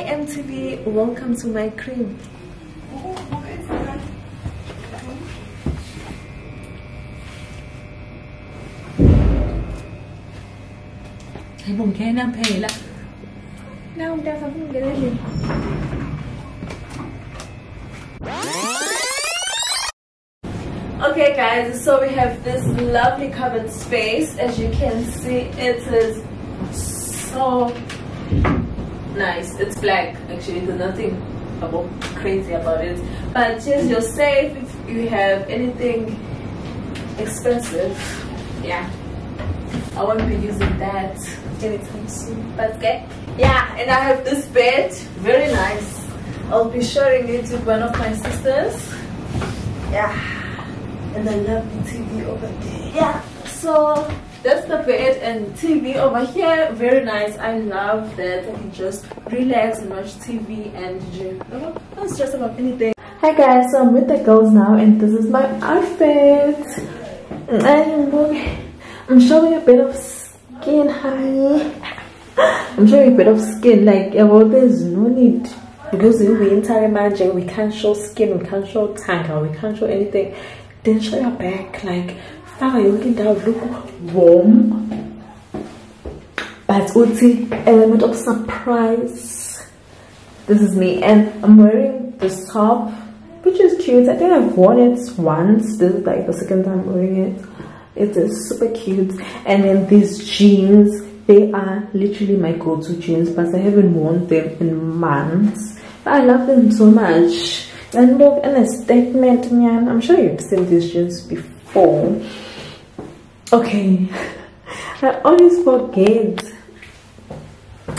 Hi MTV, welcome to my crib. Thấy bùng khe nam phê là Now I'm definitely gonna Okay guys, so we have this lovely covered space. As you can see, it is so nice. It's black actually, there's nothing about crazy about it. But just you're safe if you have anything expensive. Yeah. I won't be using that anytime soon. But okay. Yeah, and I have this bed. Very nice. I'll be sharing it with one of my sisters. Yeah. And I love the TV over there. Yeah. So that's the bed and TV over oh, here. Very nice. I love that I can just relax and watch TV and don't oh, stress about anything. Hi guys, so I'm with the girls now and this is my outfit. I'm showing a bit of skin, honey. I'm showing a bit of skin. Like, well, there's no need because in winter, imagine we can't show skin, we can't show tanga, we can't show anything. Then show your back, like, faka yonke indawo look warm. But uthi element of surprise. This is me, and I'm wearing this top, which is cute. I think I've worn it once. This is like the second time wearing it it is super cute and then these jeans they are literally my go-to jeans but i haven't worn them in months i love them so much and look and a statement man i'm sure you've seen these jeans before okay. I always forget.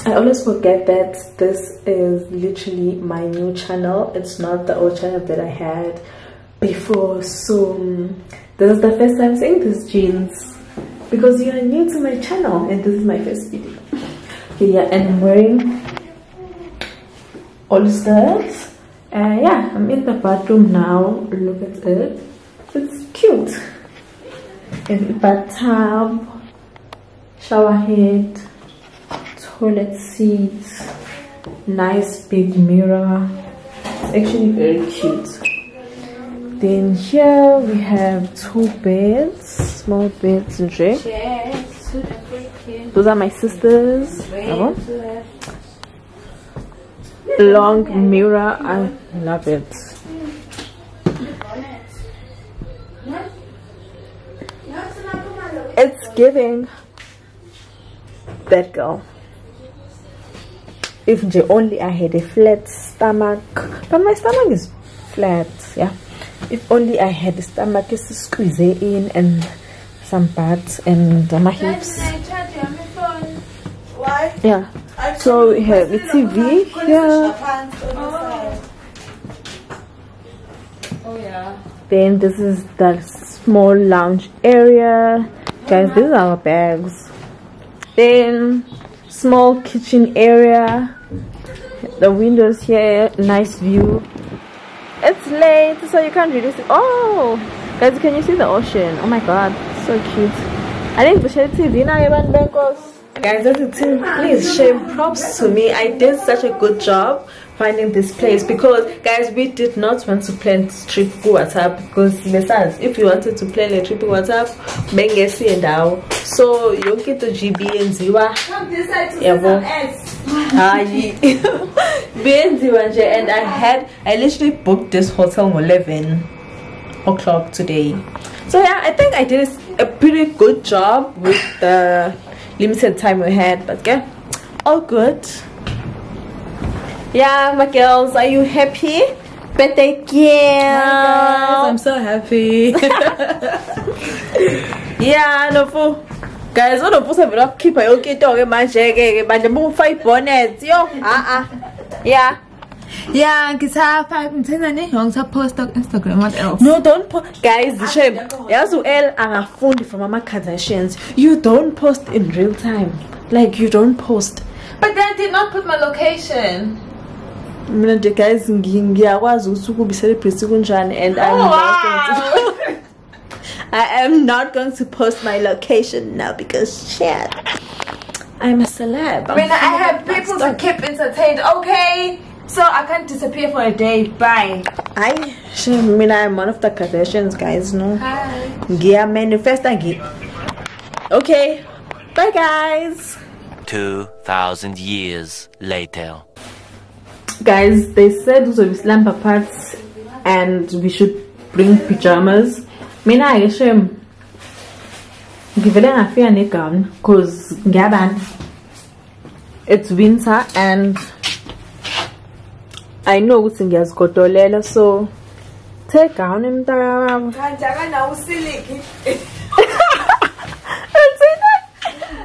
I always forget that this is literally my new channel. It's not the old channel that I had before. So um, this is the first time seeing this jeans because you are new to my channel and this is my first video. Okay yeah and i'm wearing all skirts and uh, yeah i'm in the bathroom now. Look at it. It's cute bathtub shower head toilet seat, nice big mirror. It's actually very cute. Then here we have two beds small beds and those are my sisters. Long mirror i love it it's giving that girl if only i had a flat stomach but my stomach is flat yeah if only I had the stomach to squeeze it in and some parts and my hips. Why? Yeah. So we have the TV here. Oh. oh yeah. Then this is the small lounge area. Guys, these are our bags. Then small kitchen area. The windows here, nice view. It's late so you can't really see. Oh! Guys can you see the ocean? Oh my god so cute. I think the tv now even guys that's it please share props to me. I did such a good job finding this place. Because guys we did not want to plan trip to WhatsApp. Because besides if you wanted to plan a trip to WhatsApp bengesi endawo so yonke into GB and yenziwa yabo. hayi. Benziwa nje. And I had I literally booked this hotel at 11 o'clock today. So yeah I think I did a pretty good job with the limited time we had. But yeah all good yeah my girls are you happy? Birthday girl. I'm so happy. Yeah no fool guys unovusa vele wakukhipha yonke into ke manje ke manje bufa ibonnet yo. Ah ah yeah yeah ngisapha ngithenzani ngisaposta ku Instagram what else? No don't post guys shame. Yazi u-L angafundi from ama Kardashians. You don't post in real time. Like you don't post. But then I did not put my location mina nje guys ngiyakwazi ukuthi ukuba celebrate kunjani and I'm oh, not going to I am not going to post my location now because shit I'm a celeb. I mean, I have people to keep entertained, okay? So I can't disappear for a day. Bye. I, I mean, I'm one of the Kardashians, guys. No, Hi. Gia manifest again. Okay, bye, guys. 2,000 years later. Guys, they said it was slumber parts, and we should bring pajamas. Mina, I shame. Um, ngivele ngafika negown because ngiyabantu it's winter and i know ukuthi ngiyazigodolela so take gown emntakababa kanjaka nawe usiliki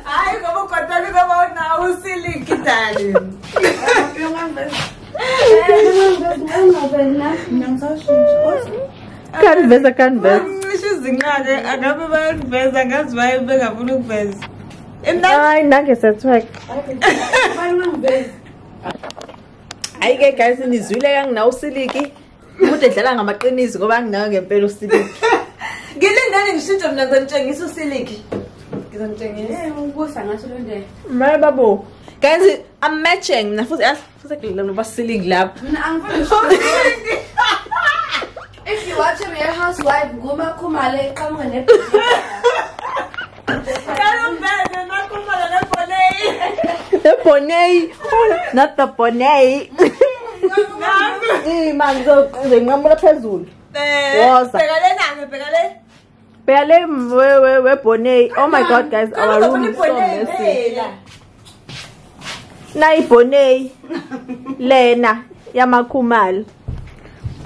hayi ngoba ugodoli ngoba nawe usiliki darling kaniveza kaniveshizinqa-ke angabe bayaliveza ngazi baye bengafuni ukuveza. Hayi nangesethweke hayi-ke guys nizwile kanginawo usiliki. Umuntu edlala ngamaqiniso ngoba anginawo ngempela usiliki. Ngilindele ngishintshe mna ngizamtshengisa usiliki. Ngizamtshengisa eh, kusa ngasho lundele maye babo. Guys i'm matching. Mina futhi futhi noba siliki lapho If you watch a Real Housewife, Guma Kumale, come on, Kalombele nakhuluma nebhoneyi ebonei not the bonei ima ngizenqamula phezulu Woza. bheka le nami bheka le bheka le webonei oh my god guys our room is so ibhoneyi messy phela nayibonei lena yamakhumalo.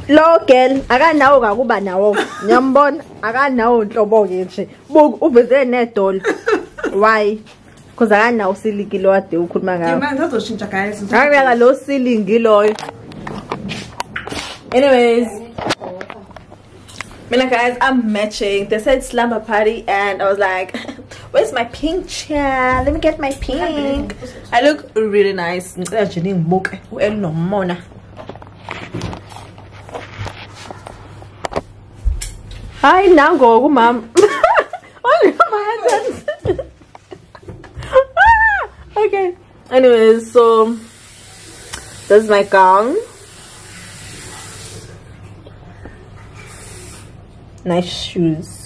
Lo girl akanawo kakuba nawo. Ngiyambona akanawo nhlobo-ke nje. Buku uveze nedolo why? Because akanawo siliki lo ade ukhuluma ngawo. Manje ngizoshintsha guys ngakuyaka lo silingi loyo. Anyways. Mina guys i'm matching. They said slumber party and i was like where's my pink chair? Let me get my pink. i look really nice. Ngicela nje ningibuke u-el nomona. Hayi nangoku mama. Oh, Only my hands okay. Anyways so this is my gown. Nice shoes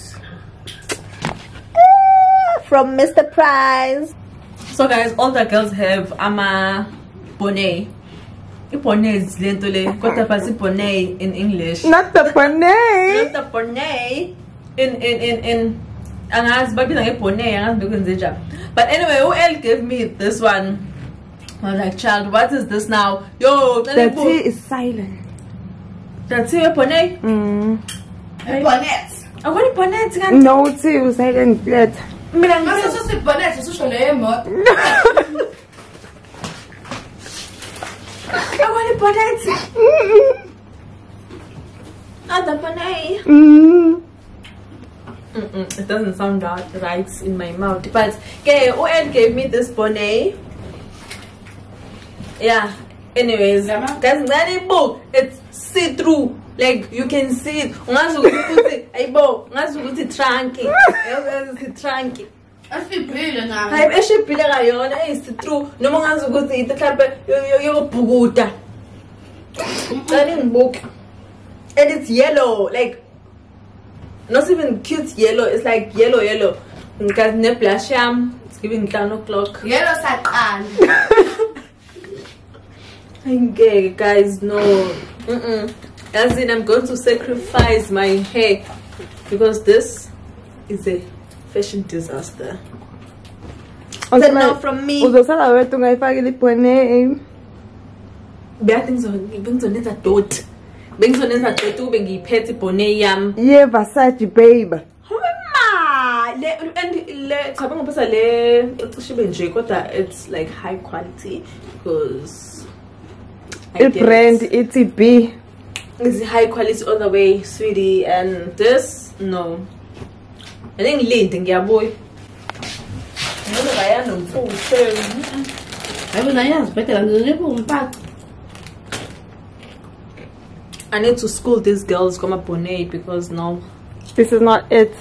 from mr price so guys all the girls have ama bonnet ibonnet lento le kodwa basi bonnet in english Not the bonnet. not the bonnet in in in in angazi babiza ngebonnet angazi bekwenze njani but anyway u-l gave me this one I was like child what is this now yo The T is silent. that's it bonnet Mm. Bonnet. akwani bonnet kanti No T is silent letter. Mina suthi bonnet usho leyo emoto. akwani not the bonnet Mm. Mm-mm, it doesn't sound right, in my mouth. But okay, ON gave me this bonnet. Yeah. Anyways, Yama. guys, that book it's see through. Like you can see it. Ungazi ukuthi ayibo, ungazi ukuthi trunky. Yazi trunky. Asibhile nawe. Hayi eshibhile kayona eyi see through. Noma ungazi ukuthi ithi mhlambe yokubhukuda. Cela ngibuke. And it's yellow, like not even cute yellow, it's like yellow yellow. Because ne blush yam, it's giving 10 o'clock. Yelo saqala. Okay, guys, no. Mm-mm. As in, I'm going to sacrifice my hair because this is a fashion disaster. No from me. uzosala wethu ungayifakile ibhonet eh? Beyathi ngizo- bengizonenza dot. Bengizonenza dot ube ngiyiphethe ibhone yami. ye Versace babe le and le chabe ngopasa le cishe ibe nje kodwa it's like high quality because i-brand it. ithi b It's high quality all the way, sweetie. And this, no. I think ngilinde ngiyabuya. Ngoba bayana mfuthe. Hayi mina ngiyazibhedela ngizipho umpaka. I need to school these girls come up bonnet because no. this is not it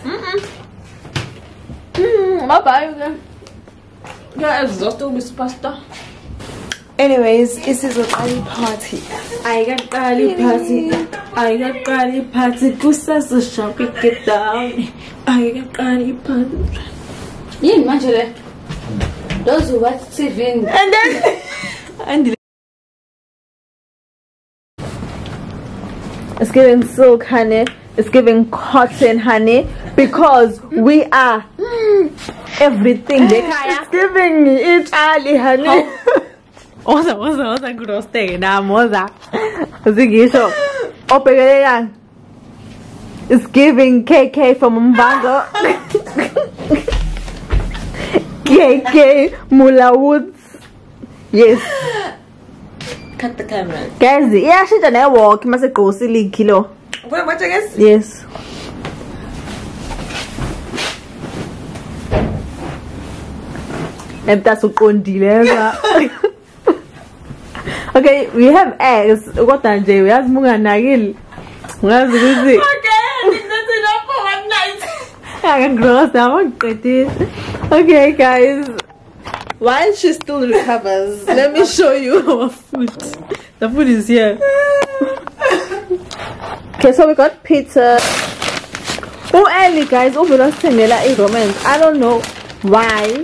Mm, bye bye again. Yeah, exhausted with pasta. Anyways isizoqala I got party. ayikaqali iphathi ayikaqali iphathi kusasoshope get down I ayikaqali iphathi yini manje le those who watch tv and then and It's giving silk, honey. It's giving cotton, honey. Because we are mm. everything. It's giving Italy, honey. Oza oza oza ngirosteke nami oza Zingisho. Obhekelelani. It's giving KK from Mbango. KK Mula Woods. Yes. cut the camera Guys, iyashintsha ne-walk masegqokisile ikilo. what what I guess Yes. Emtasa uqondile yeza. Okay, we have eggs. Kodwa nje uyazi uma unganakile. Ungazi ukuthi okay that's enough for one night angigross awangiqedile. Okay guys. While she still recovers, let me show you our food. the food is here Okay, so we got pizza. Oh, early guys, oh, uvele wasithengela i-romance. I don't know why.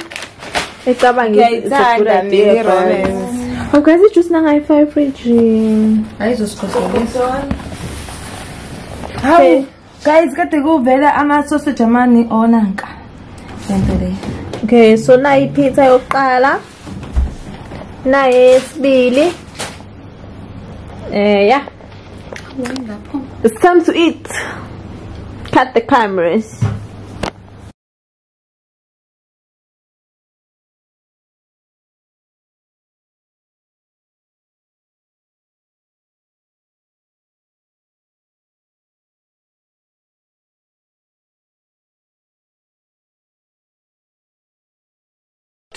Ecabanga it's a good Ngiyayithanda idea, mina but- i-romance. Guys, ijuice nangayi-five fridge. ayizosikhoselisa Okay. guys kade kuvela ama-sausage amani onanka lento le Okay, so nayi pizza yokuqala. Nayi eyesibili. Eh, yeah. It's time to eat. Cut the cameras.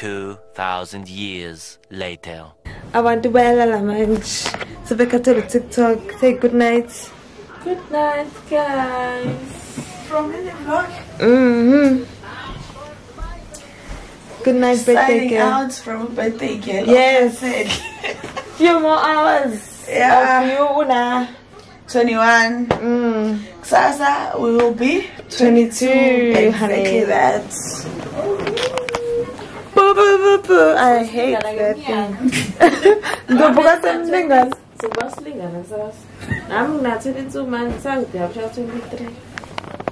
Two thousand years later. I want to buy a lamange. abantu bayalala manje sebekhathele utiktok say good night Good night, guys. From mm-hmm. good night birthday Signing girl out from a birthday girl. Yes. Like few more hours Yeah. of you una 21. mm. Sasa, we will be 22 Exactly honey that. I hate that thing. Ngizovuka semlingani. Sibasilingana sasa. Nami ngina 22 manje sangithi ngiyabusha 23.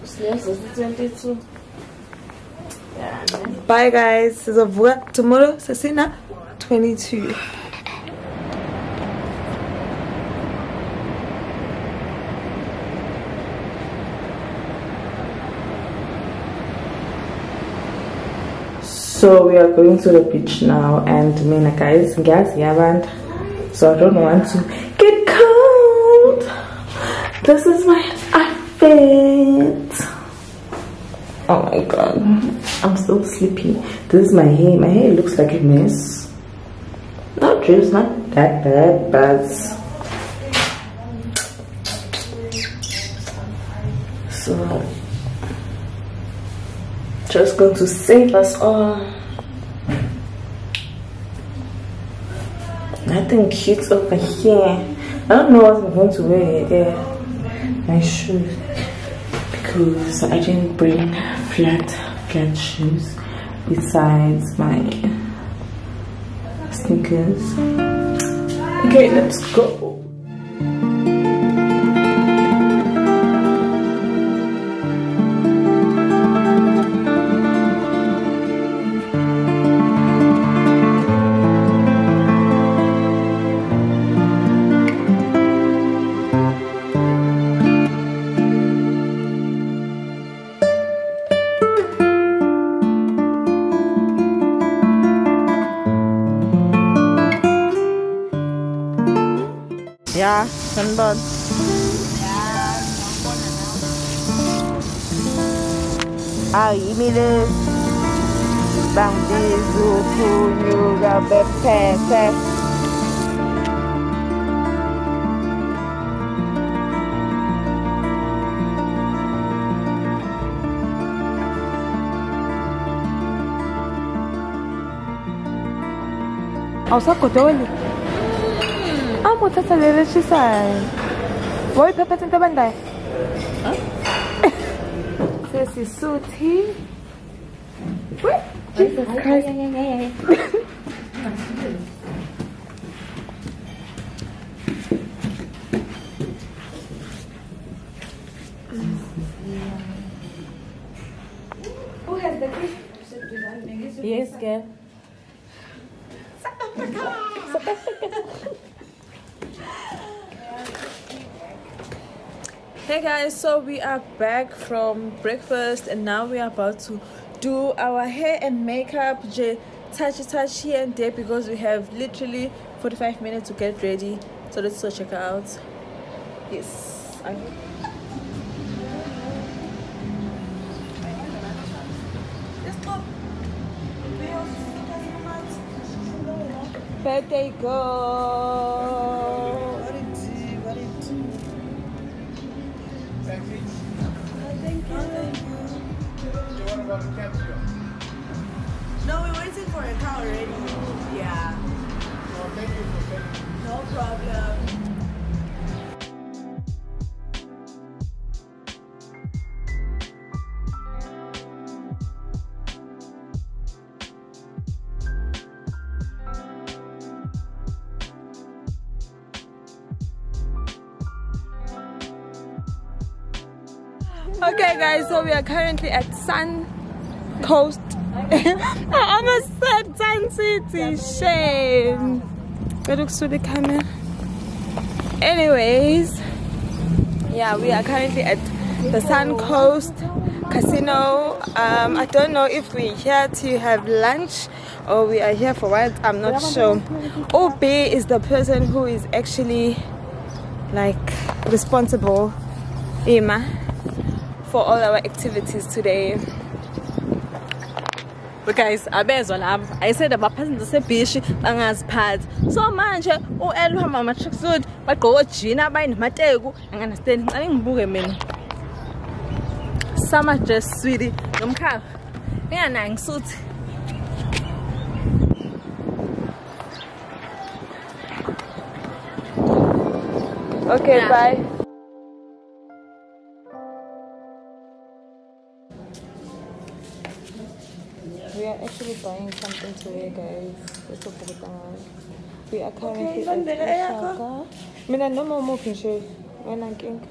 Siyazi 22. Yeah, man. Bye guys. Tomorrow sesina 22. So we are going to the beach now and mina guys gas yaband. So I don't want to get cold. This is my outfit. Oh my god. I'm so sleepy. This is my hair. My hair looks like a mess. Not true, it's not that bad, but so just going to save us all. Nothing cute over here. I don't know what I'm going to wear. Yeah, my shoes because I didn't bring flat flat shoes besides my sneakers. Okay, let's go. thân bớt ai mi lê? Bằng đi du phu nhu ra bếp xe xe أوصاكوا تولي Yeah, sunburn. Ayimile bangizo kunyuka bephethe awusagodoli amuthatha leli eshisayo woyiphephetha into abandayo sesisuthi Jesus Christ. Who has the key? Yes, girl. Hey guys, so we are back from breakfast and now we are about to do our hair and makeup. J touch touch here and there because we have literally 45 minutes to get ready. So let's go check out. Yes. I Birthday girl. For a car already. Yeah. No problem. Okay, guys, so we are currently at Sun Coast. I almost said City. Shame. Go looks to the camera. Anyways, yeah, we are currently at the Suncoast Casino. Um, I don't know if we're here to have lunch or we are here for what. I'm not sure. OB is the person who is actually like responsible. Ima for all our activities today. But guys, abezwa labo. Ayiseda abaphasenza sebhishi bangaziphathi. So manje u-l uhamba ama-tracksuit bagqoke ojini abanye namateku anganastandi ngicale ngibuke mina. Summer dress sweetie. Nomkhaba inganayo ngisuthi okay bye. Actually buying something today, guys. Let's go put it down. We are currently at uShaka. Mina noma umuphi nje wena nkinga.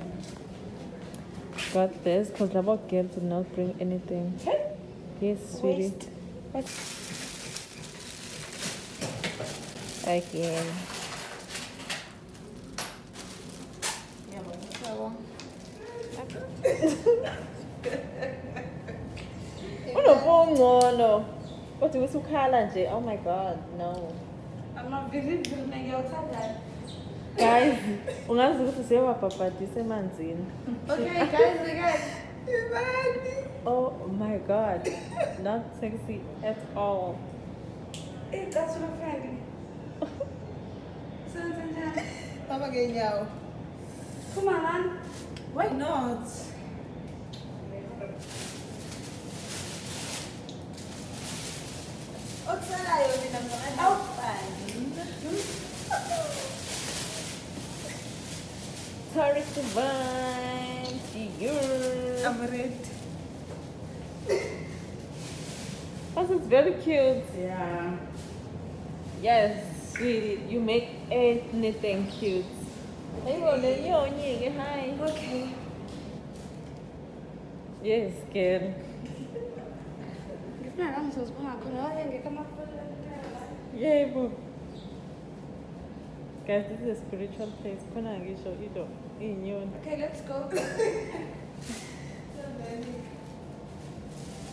Got this because the girl did not bring anything. Yes, sweetie. Again. Kodwa ukuthi ukhala nje oh my god no Amavilivili ngiyawuthanda. guys ungazi ukuthi siyababhabhadisa emanzini Okay, guys, again. oh my god not sexy at all that's what I'm finding. Senzenjani? Baba ngenyawo. Come on, man. Why not? Okusalayo mina mngane. Awufani. Taurus divine to you I'm ready. this is very cute Yeah. yes sweetie you make anything cute ayibone yonyike hi Okay. yes girl Ngifuna nami ngizozibona khona hayi ngekho amafula. Yebo. Guys, this is a spiritual place. Khona ngisho into inyoni. Okay, let's go.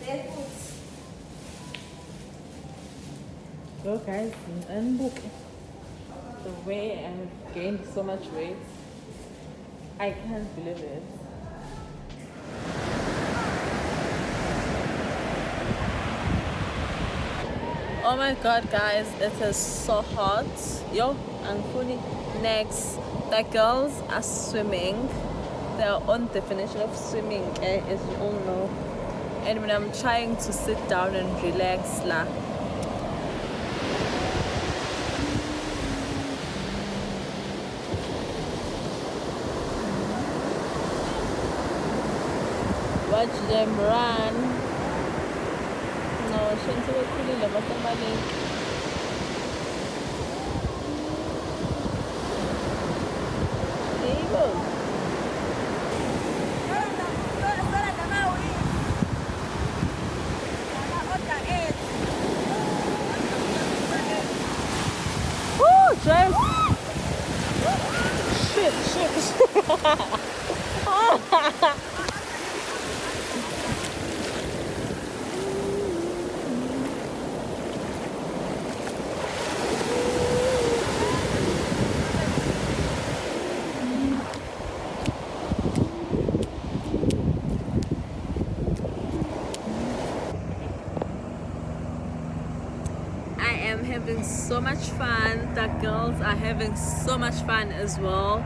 Barefoot. So guys, and the way I've gained so much weight. I can't believe it. oh my god guys it is so hot. Yo and fully next the girls are swimming. Their own definition of swimming eh, as you all know. And when i'm trying to sit down and relax la. Watch them run. No, shenzi bekhulile basebaleni. There you go. Woo, Jess. Shit, shit. I am having so much fun. The girls are having so much fun as well.